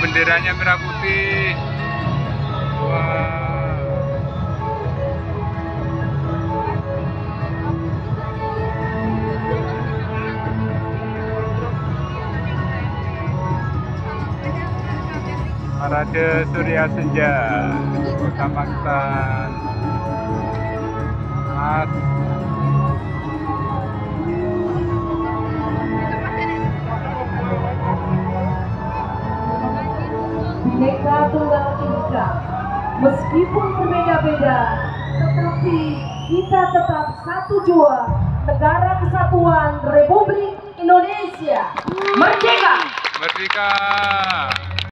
benderanya merah putih. Parade Surya Senja Kota Pacitan Mas Bineka Tunggal Ika. Meskipun berbeda-beda, tetapi kita tetap satu jua Negara Kesatuan Republik Indonesia. Merdeka! Merdeka